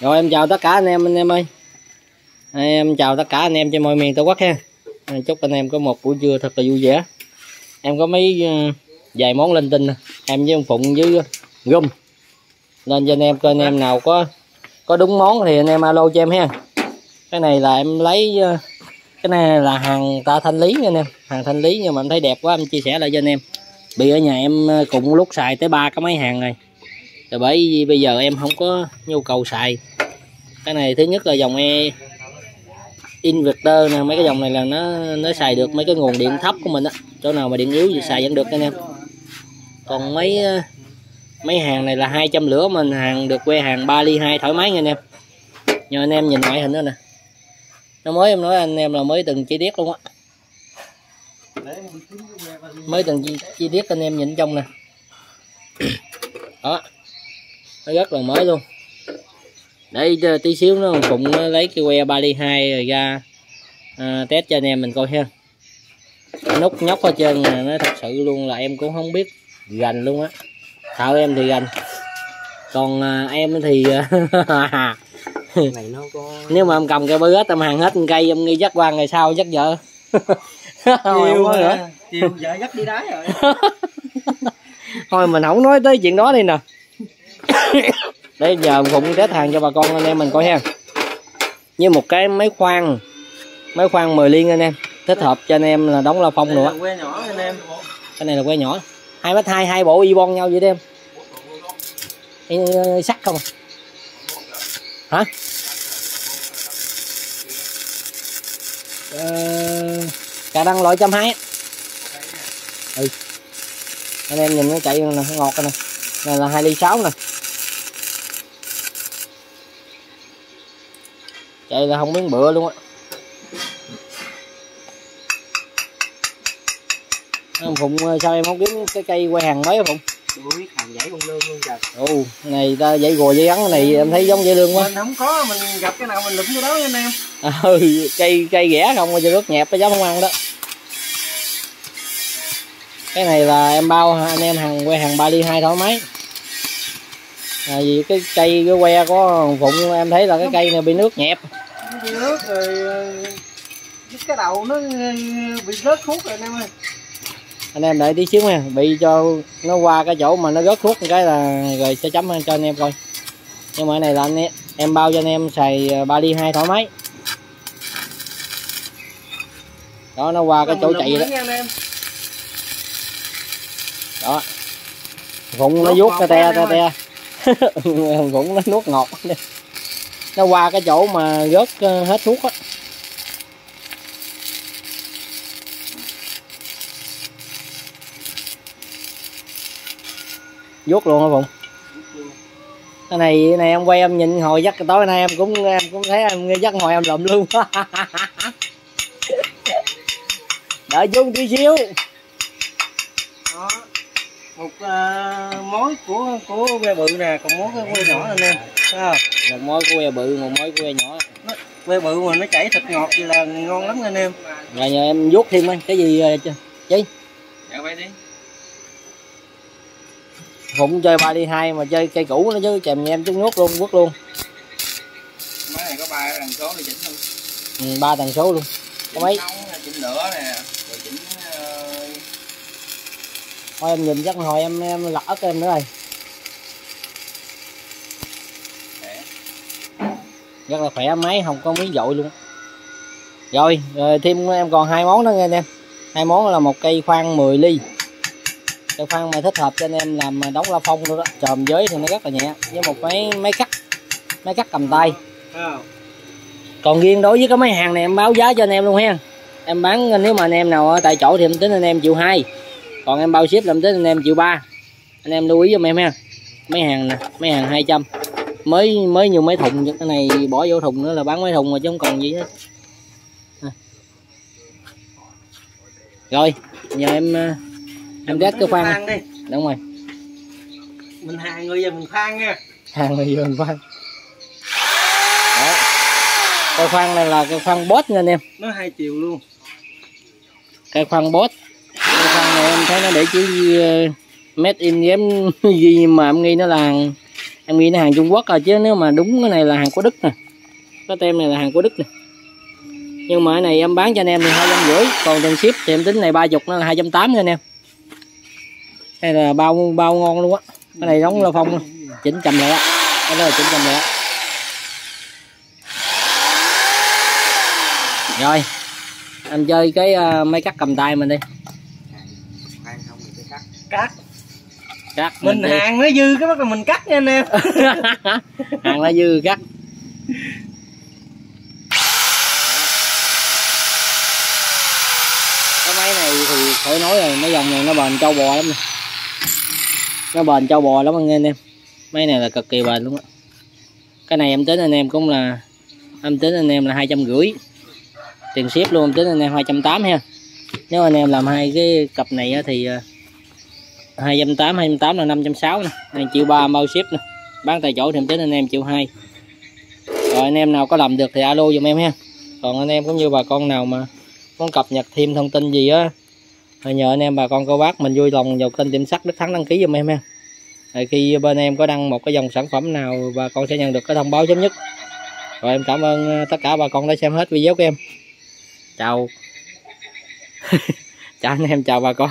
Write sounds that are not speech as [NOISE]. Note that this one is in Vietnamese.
rồi, em chào tất cả anh em anh em ơi. Em chào tất cả anh em trên mọi miền tổ quốc ha. Chúc anh em có một buổi trưa thật là vui vẻ. Em có mấy ờ, vài món linh tinh nè. em với ông phụng với ờ, gum. Nên cho anh em coi anh em nào có có đúng món thì anh em alo cho em ha. Cái này là em lấy ờ, cái này là hàng ta thanh lý nha anh em. Hàng thanh lý nhưng mà em thấy đẹp quá, em chia sẻ lại cho anh em. Bị ở nhà em cũng cùng lúc xài tới ba cái máy hàng này. Rồi bởi vì bây giờ em không có nhu cầu xài cái này thứ nhất là dòng e inverter nè. Mấy cái dòng này là nó nó xài được mấy cái nguồn điện thấp của mình á. Chỗ nào mà điện yếu thì xài vẫn được anh em. Còn mấy ờ, mấy hàng này là 200 lửa mình hàng được que hàng 3 ly 2 thoải mái nha anh em. Nhờ anh em nhìn ngoại hình đó nè. Nó mới em nói anh em là mới từng chi tiết luôn á. Mới từng chi, chi tiết anh em nhìn trong nè. Đó. Nó rất là mới luôn để tí xíu nó nó lấy cái que 3 ly 2 rồi ra à, test cho anh em mình coi ha. Nút nhóc hết trơn nè nó thật sự luôn là em cũng không biết gành luôn á. Thợ em thì gành còn à, em thì [LAUGHS] này nó có nếu mà em cầm cây bơ hết em hàng hết cây em nghi dắt qua ngày sau dắt vợ. Nói nữa chiều vợ dắt đi đái rồi. [LAUGHS] Thôi mình không nói tới chuyện đó đi nè [LAUGHS] để giờ phụng test hàng cho bà con anh em mình coi ha. Như một cái máy khoan máy khoan 10 liên anh em thích hợp cho anh em là đóng la phong nữa. là que nhỏ anh em. Cái này là que nhỏ. Hai mét hai hai bộ y bon nhau vậy em. Sắt không à? hả? Ờ, cà đăng loại trăm hai ừ. Anh em nhìn nó chạy nó ngọt nè. Này là hai ly sáu nè chạy là không biến bựa luôn á Ông Phụng sao em không kiếm cái cây que hàng mấy Phụng? biết hàng con lương luôn trời này ta dãy gùa gắn cái này em thấy giống dây lương quá. mình không có mình gặp cái nào mình lụm cái đó anh em À, ừ, cây cây ghẻ không mà rất nhẹp cái giống không ăn đó. Cái này là em bao anh em hàng que hàng 3 ly 2 thoải mái. À, vì cái cây cái que có Phụng em thấy là cái cây này bị nước nhẹp. Đi nước rồi cái đầu nó bị rớt thuốc rồi anh em ơi Anh em đợi tí xíu nha, bị cho nó qua cái chỗ mà nó rớt thuốc một cái là rồi sẽ chấm cho anh em coi. Nhưng mà cái này là anh em, em bao cho anh em xài 3 ly 2 thoải mái. Đó nó qua cái chỗ chạy đó. đó phụng nó vuốt te te te phụng [LAUGHS] nó nuốt ngọt nó qua cái chỗ mà rớt ờ, hết thuốc á. Vuốt luôn hả phụng? Cái này cái này em quay em nhìn hồi dắt tối nay em cũng em cũng thấy em dắt hồi em lụm luôn. [LAUGHS] Đợi chung tí xíu. Đó một uh, mối của của que bự nè còn mối cái que nhỏ anh em không? Một mối của que bự một mối của que nhỏ. Nó- que bự mà nó chảy thịt ngọt thì là ngon lắm anh em. Rồi nhờ em vuốt thêm anh cái gì ờ, chứ? Chi dạ quay đi. Phụng chơi ba đi hai mà chơi cây cũ nó chứ chèm em chút nuốt luôn quất luôn. Máy này có ba đằng số để chỉnh luôn. Ừ, ba tần số luôn. Có mấy? nóng chỉnh lửa nè rồi chỉnh ờ, thôi em nhìn chắc hồi em em lỡ em nữa rồi rất là khỏe máy không có miếng dội luôn. Rồi, rồi thêm em còn hai món nữa nghe anh em. Hai món là một cây khoan 10 ly. Cây khoan mà thích hợp cho anh em làm đóng la phong nữa đó. Chòm giới thì nó rất là nhẹ với một máy máy cắt máy cắt cầm tay. Còn riêng đối với cái máy hàng này em báo giá cho anh em luôn ha. Em bán nếu mà anh em nào ở tại chỗ thì em tính anh em triệu hai. Còn em bao ship là em tính anh em triệu ba. Anh em lưu ý giùm em ha. Mấy hàng nè mấy hàng 200 mới mới nhiều mấy thùng chứ cái này bỏ vô thùng nữa là bán mấy thùng mà chứ không còn gì hết. À. rồi giờ em ờ, em đét cái khoan khoan đi. Đúng rồi. Mình hàng người về mình khoan nha. Hàng này vừa khoan đó. Cái khoan này là cái khoan bot nha anh em. Nó hai chiều luôn. Cái khoan bot cái khoan này em thấy nó để chữ ờ, made in game [LAUGHS] gì mà em nghi nó là em nghĩ nó hàng Trung Quốc rồi chứ nếu mà đúng cái này là hàng của Đức nè. Cái tem này là hàng của Đức nè. Nhưng mà cái này em bán cho anh em thì hai trăm rưỡi. Còn tiền ship thì em tính này ba chục nó là hai trăm tám nha anh em. Đây là bao bao ngon luôn á. Cái này đóng la phong chỉnh chầm lại á cái đó là chỉnh chầm lại á rồi anh chơi cái uh, máy cắt cầm tay mình đi. Cắt cắt. Mình đi. hàng nó dư cái bắt là mình cắt nha anh em. [LAUGHS] Hàng lá dư cắt. Cái máy này thì khỏi nói rồi mấy dòng này nó bền trâu bò lắm nè. Nó bền trâu bò lắm anh em. Máy này là cực kỳ bền luôn á. Cái này em tính anh em cũng là em tính anh em là hai trăm rưỡi. Tiền ship luôn em tính anh em hai trăm tám ha. Nếu anh em làm hai cái cặp này thì ờ, hai trăm tám hai trăm tám là năm trăm sáu nè. Này triệu ba bao ship nè. Bán tại chỗ thì em tính anh em triệu hai. Rồi anh em nào có làm được thì alo giùm em ha. Còn anh em cũng như bà con nào mà muốn cập nhật thêm thông tin gì á thì nhờ anh em bà con cô bác mình vui lòng vào kênh tiệm sắt Đức Thắng đăng ký giùm em ha. Rồi khi bên em có đăng một cái dòng sản phẩm nào bà con sẽ nhận được cái thông báo sớm nhất. Rồi em cảm ơn ờ, tất cả bà con đã xem hết video của em. Chào. [LAUGHS] Chào anh em chào bà con.